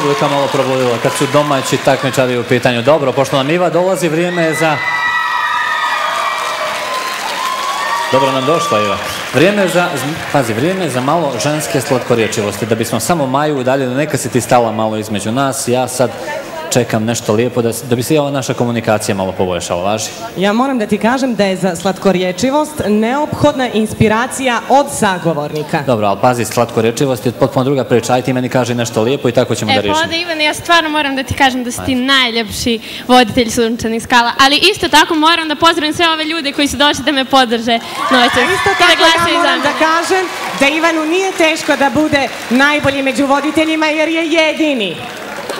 publika malo probudila kad su domaći takmičari u pitanju. Dobro, pošto nam Iva dolazi, vrijeme je za... Dobro nam došla Iva. Vrijeme je za, pazi, vrijeme je za malo ženske slatkorječivosti. Da bismo samo Maju udaljili, neka si ti stala malo između nas. Ja sad čekam nešto lijepo da, da bi se i ova naša komunikacija malo poboljšala, važi? Ja moram da ti kažem da je za slatkorječivost neophodna inspiracija od sagovornika. Dobro, ali pazi, slatkorječivost je potpuno druga priča. Aj ti meni kaži nešto lijepo i tako ćemo da E, pa riješimo. ovdje Ivane, ja stvarno moram da ti kažem da si ti najljepši voditelj sunčanih skala, ali isto tako moram da pozdravim sve ove ljude koji su došli da me podrže noćas. Isto da tako ja moram da kažem da Ivanu nije teško da bude najbolji među voditeljima jer je jedini.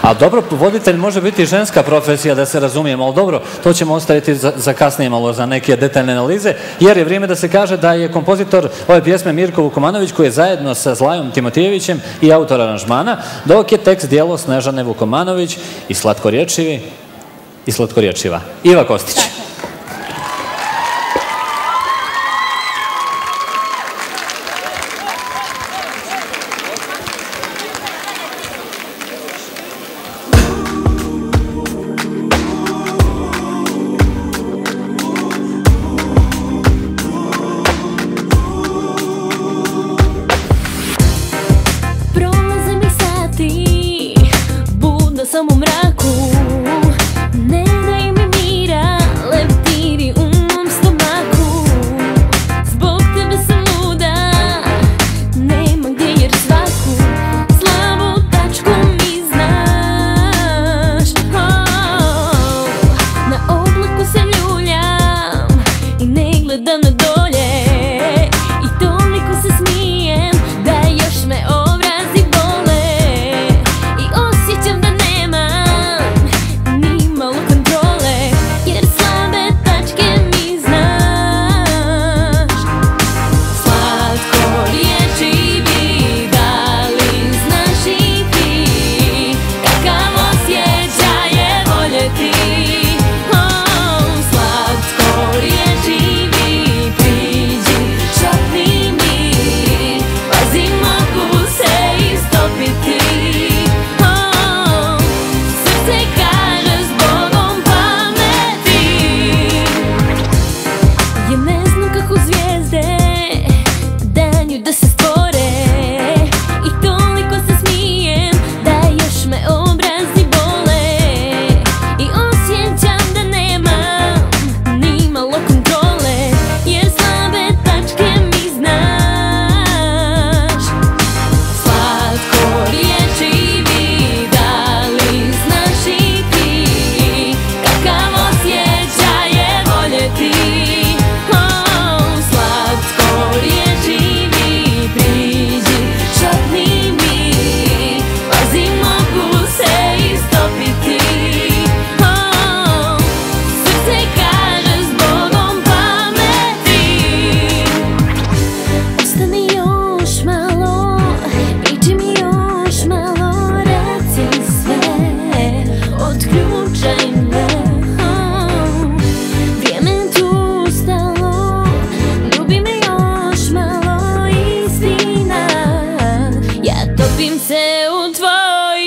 A dobro, voditelj može biti ženska profesija, da se razumijemo, ali dobro, to ćemo ostaviti za, za kasnije malo, za neke detaljne analize, jer je vrijeme da se kaže da je kompozitor ove pjesme Mirko Vukomanović, koji je zajedno sa Zlajom Timotijevićem i autor aranžmana, dok je tekst dijelo Snežane Vukomanović i slatkorječivi i slatkorječiva. Iva Kostić. começamos um.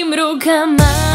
mrugama